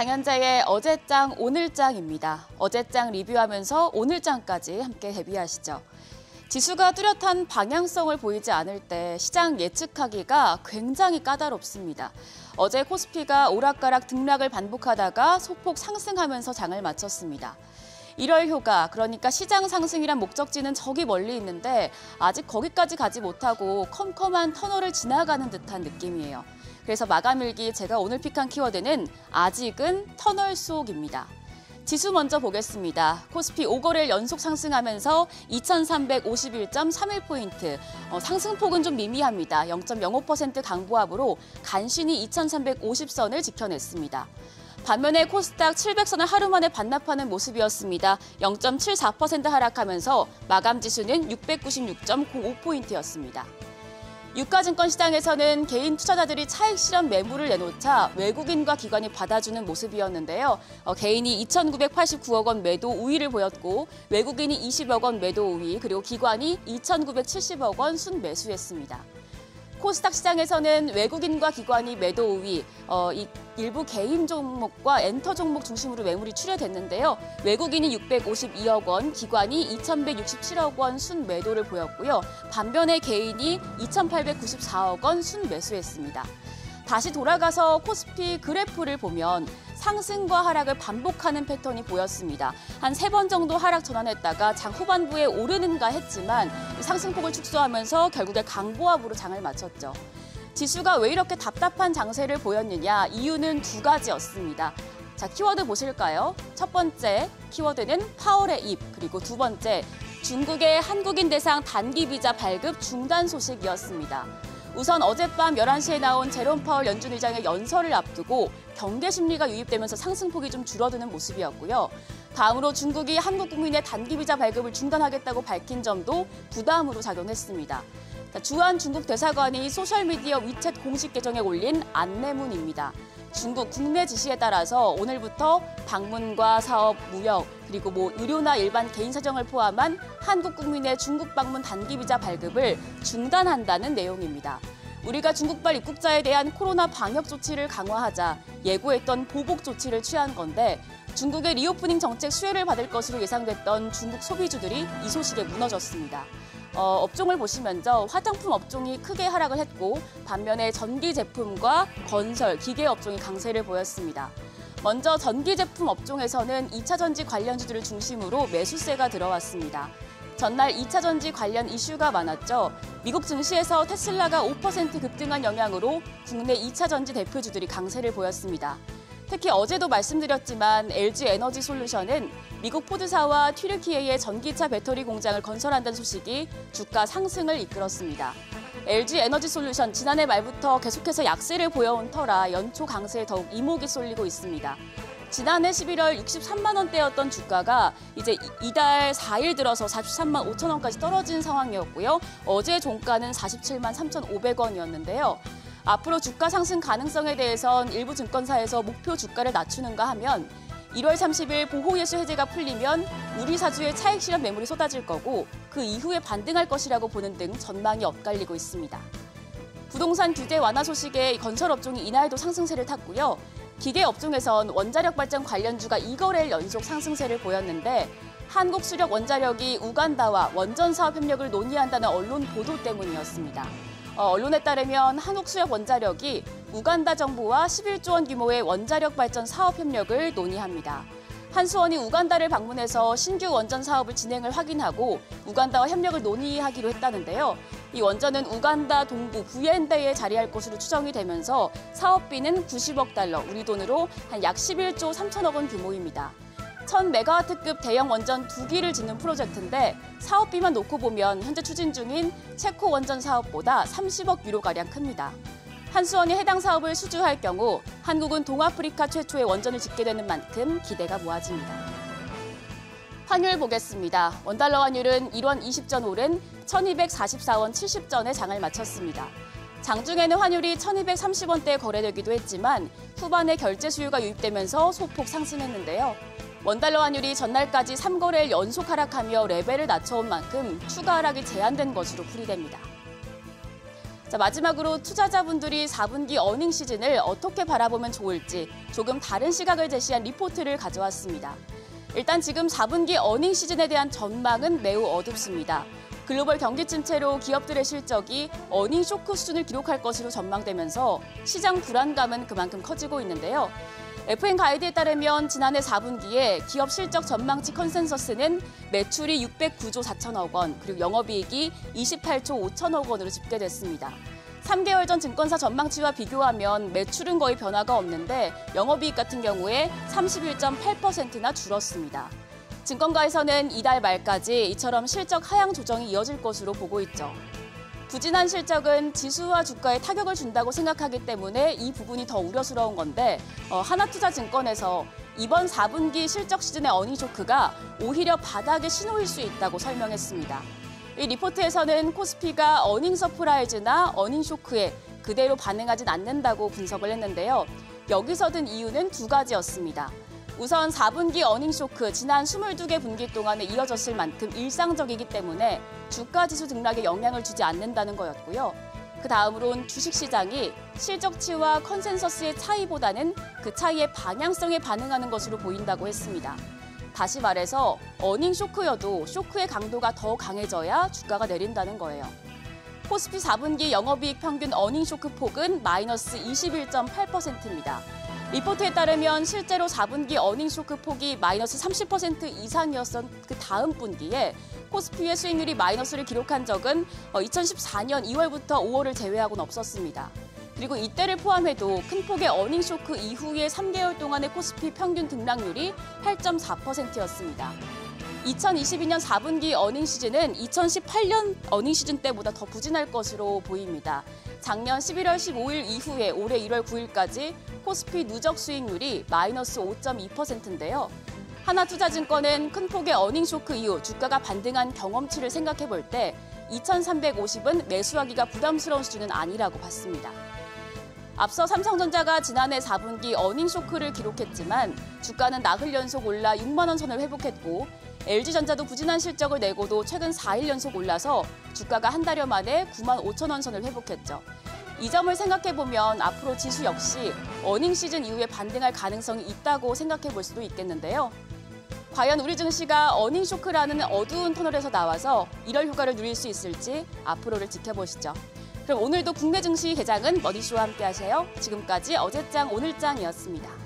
장현재의 어제장 오늘장입니다. 어제장 리뷰하면서 오늘장까지 함께 대비하시죠. 지수가 뚜렷한 방향성을 보이지 않을 때 시장 예측하기가 굉장히 까다롭습니다. 어제 코스피가 오락가락 등락을 반복하다가 소폭 상승하면서 장을 마쳤습니다. 1월 효과, 그러니까 시장 상승이란 목적지는 저기 멀리 있는데 아직 거기까지 가지 못하고 컴컴한 터널을 지나가는 듯한 느낌이에요. 그래서 마감일기 제가 오늘 픽한 키워드는 아직은 터널 속입니다. 지수 먼저 보겠습니다. 코스피 5거래일 연속 상승하면서 2351.31포인트. 어, 상승폭은 좀 미미합니다. 0.05% 강보합으로 간신히 2350선을 지켜냈습니다. 반면에 코스닥 700선을 하루 만에 반납하는 모습이었습니다. 0.74% 하락하면서 마감 지수는 696.05포인트였습니다. 유가증권 시장에서는 개인 투자자들이 차익 실현 매물을 내놓자 외국인과 기관이 받아주는 모습이었는데요. 어, 개인이 2,989억 원 매도 우위를 보였고 외국인이 20억 원 매도 우위 그리고 기관이 2,970억 원 순매수했습니다. 코스닥 시장에서는 외국인과 기관이 매도 우위, 어, 이 일부 개인 종목과 엔터 종목 중심으로 매물이 출회됐는데요. 외국인이 652억 원, 기관이 2,167억 원 순매도를 보였고요. 반면에 개인이 2,894억 원 순매수했습니다. 다시 돌아가서 코스피 그래프를 보면 상승과 하락을 반복하는 패턴이 보였습니다. 한 세 번 정도 하락 전환했다가 장 후반부에 오르는가 했지만 상승폭을 축소하면서 결국에 강보합으로 장을 마쳤죠. 지수가 왜 이렇게 답답한 장세를 보였느냐 이유는 두 가지였습니다. 자, 키워드 보실까요? 첫 번째 키워드는 파월의 입, 그리고 두 번째 중국의 한국인 대상 단기 비자 발급 중단 소식이었습니다. 우선 어젯밤 11시에 나온 제롬 파월 연준 의장의 연설을 앞두고 경계 심리가 유입되면서 상승폭이 좀 줄어드는 모습이었고요. 다음으로 중국이 한국 국민의 단기 비자 발급을 중단하겠다고 밝힌 점도 부담으로 작용했습니다. 주한 중국 대사관이 소셜미디어 위챗 공식 계정에 올린 안내문입니다. 중국 국내 지시에 따라서 오늘부터 방문과 사업, 무역, 그리고 뭐 의료나 일반 개인 사정을 포함한 한국 국민의 중국 방문 단기 비자 발급을 중단한다는 내용입니다. 우리가 중국발 입국자에 대한 코로나 방역 조치를 강화하자 예고했던 보복 조치를 취한 건데 중국의 리오프닝 정책 수혜를 받을 것으로 예상됐던 중국 소비주들이 이 소식에 무너졌습니다. 어, 업종을 보시면서 화장품 업종이 크게 하락을 했고 반면에 전기 제품과 건설, 기계 업종이 강세를 보였습니다. 먼저 전기 제품 업종에서는 2차 전지 관련주들을 중심으로 매수세가 들어왔습니다. 전날 2차 전지 관련 이슈가 많았죠. 미국 증시에서 테슬라가 5% 급등한 영향으로 국내 2차 전지 대표주들이 강세를 보였습니다. 특히 어제도 말씀드렸지만 LG 에너지 솔루션은 미국 포드사와 튀르키예의 전기차 배터리 공장을 건설한다는 소식이 주가 상승을 이끌었습니다. LG 에너지 솔루션 지난해 말부터 계속해서 약세를 보여온 터라 연초 강세에 더욱 이목이 쏠리고 있습니다. 지난해 11월 63만 원대였던 주가가 이제 이달 4일 들어서 43만 5천 원까지 떨어진 상황이었고요. 어제 종가는 47만 3,500원이었는데요. 앞으로 주가 상승 가능성에 대해선 일부 증권사에서 목표 주가를 낮추는가 하면 1월 30일 보호예수 해제가 풀리면 우리 사주의 차익 실현 매물이 쏟아질 거고 그 이후에 반등할 것이라고 보는 등 전망이 엇갈리고 있습니다. 부동산 규제 완화 소식에 건설 업종이 이날도 상승세를 탔고요. 기계 업종에선 원자력 발전 관련주가 2거래일 연속 상승세를 보였는데 한국 수력 원자력이 우간다와 원전 사업 협력을 논의한다는 언론 보도 때문이었습니다. 어, 언론에 따르면 한국수력 원자력이 우간다 정부와 11조 원 규모의 원자력 발전 사업 협력을 논의합니다. 한수원이 우간다를 방문해서 신규 원전 사업을 진행을 확인하고 우간다와 협력을 논의하기로 했다는데요. 이 원전은 우간다 동부 부엔대에 자리할 것으로 추정이 되면서 사업비는 90억 달러, 우리 돈으로 한 약 11조 3천억 원 규모입니다. 1000메가와트급 대형 원전 두 기를 짓는 프로젝트인데 사업비만 놓고 보면 현재 추진 중인 체코 원전 사업보다 30억 유로가량 큽니다. 한수원이 해당 사업을 수주할 경우 한국은 동아프리카 최초의 원전을 짓게 되는 만큼 기대가 모아집니다. 환율 보겠습니다. 원달러 환율은 1원 20전 오른 1244원 70전에 장을 마쳤습니다. 장중에는 환율이 1230원대에 거래되기도 했지만 후반에 결제 수요가 유입되면서 소폭 상승했는데요. 원달러 환율이 전날까지 3거래일 연속 하락하며 레벨을 낮춰온 만큼 추가 하락이 제한된 것으로 풀이됩니다. 자, 마지막으로 투자자분들이 4분기 어닝 시즌을 어떻게 바라보면 좋을지 조금 다른 시각을 제시한 리포트를 가져왔습니다. 일단 지금 4분기 어닝 시즌에 대한 전망은 매우 어둡습니다. 글로벌 경기 침체로 기업들의 실적이 어닝 쇼크 수준을 기록할 것으로 전망되면서 시장 불안감은 그만큼 커지고 있는데요. FN 가이드에 따르면 지난해 4분기에 기업 실적 전망치 컨센서스는 매출이 609조 4천억 원, 그리고 영업이익이 28조 5천억 원으로 집계됐습니다. 3개월 전 증권사 전망치와 비교하면 매출은 거의 변화가 없는데 영업이익 같은 경우에 31.8%나 줄었습니다. 증권가에서는 이달 말까지 이처럼 실적 하향 조정이 이어질 것으로 보고 있죠. 부진한 실적은 지수와 주가에 타격을 준다고 생각하기 때문에 이 부분이 더 우려스러운 건데 어, 하나투자증권에서 이번 4분기 실적 시즌의 어닝 쇼크가 오히려 바닥의 신호일 수 있다고 설명했습니다. 이 리포트에서는 코스피가 어닝 서프라이즈나 어닝 쇼크에 그대로 반응하진 않는다고 분석을 했는데요. 여기서 든 이유는 두 가지였습니다. 우선 4분기 어닝 쇼크 지난 22개 분기 동안에 이어졌을 만큼 일상적이기 때문에 주가 지수 등락에 영향을 주지 않는다는 거였고요. 그 다음으론 주식시장이 실적치와 컨센서스의 차이보다는 그 차이의 방향성에 반응하는 것으로 보인다고 했습니다. 다시 말해서 어닝 쇼크여도 쇼크의 강도가 더 강해져야 주가가 내린다는 거예요. 코스피 4분기 영업이익 평균 어닝 쇼크 폭은 마이너스 21.8%입니다. 리포트에 따르면 실제로 4분기 어닝 쇼크 폭이 마이너스 30% 이상이었던 그 다음 분기에 코스피의 수익률이 마이너스를 기록한 적은 2014년 2월부터 5월을 제외하고는 없었습니다. 그리고 이때를 포함해도 큰 폭의 어닝 쇼크 이후의 3개월 동안의 코스피 평균 등락률이 8.4%였습니다. 2022년 4분기 어닝 시즌은 2018년 어닝 시즌 때보다 더 부진할 것으로 보입니다. 작년 11월 15일 이후에 올해 1월 9일까지 코스피 누적 수익률이 마이너스 5.2%인데요. 하나투자증권은 큰 폭의 어닝 쇼크 이후 주가가 반등한 경험치를 생각해 볼 때 2,350은 매수하기가 부담스러운 수준은 아니라고 봤습니다. 앞서 삼성전자가 지난해 4분기 어닝 쇼크를 기록했지만 주가는 나흘 연속 올라 6만 원 선을 회복했고 LG전자도 부진한 실적을 내고도 최근 4일 연속 올라서 주가가 한 달여 만에 9만 5천 원 선을 회복했죠. 이 점을 생각해 보면 앞으로 지수 역시 어닝 시즌 이후에 반등할 가능성이 있다고 생각해 볼 수도 있겠는데요. 과연 우리 증시가 어닝 쇼크라는 어두운 터널에서 나와서 이럴 효과를 누릴 수 있을지 앞으로를 지켜보시죠. 그럼 오늘도 국내 증시 개장은 머니쇼와 함께 하세요. 지금까지 어제장 오늘장이었습니다.